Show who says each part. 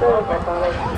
Speaker 1: Tô cà sa.